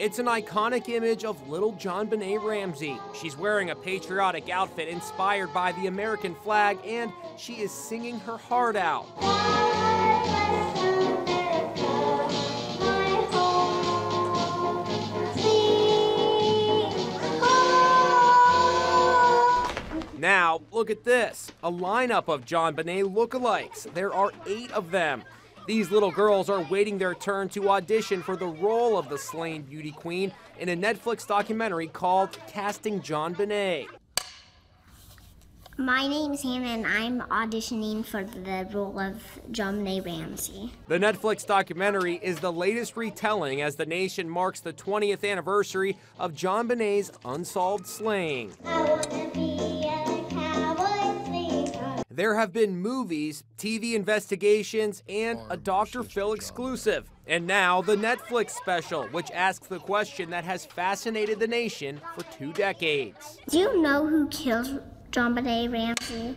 It's an iconic image of little JonBenét Ramsey. She's wearing a patriotic outfit inspired by the American flag, and she is singing her heart out. Now, look at this a lineup of JonBenét lookalikes. There are eight of them. These little girls are waiting their turn to audition for the role of the slain beauty queen in a Netflix documentary called Casting John JonBenét. My name's Hannah, and I'm auditioning for the role of JonBenét Ramsey. The Netflix documentary is the latest retelling as the nation marks the 20th anniversary of John JonBenét's unsolved slaying. There have been movies, TV investigations, and a Dr. Phil exclusive. And now the Netflix special, which asks the question that has fascinated the nation for two decades. Do you know who killed JonBenét Ramsey?